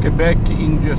Quebec, India.